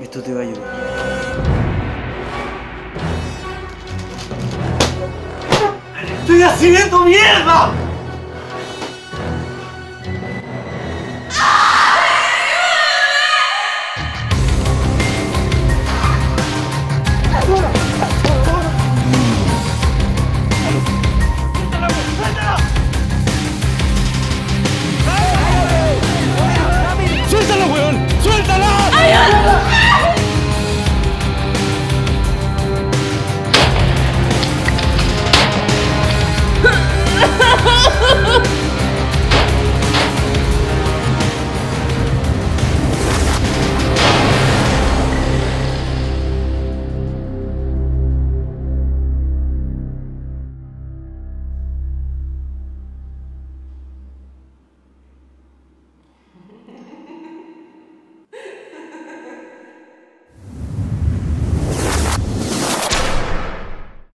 Esto te va a ayudar. ¡Estoy haciendo mierda!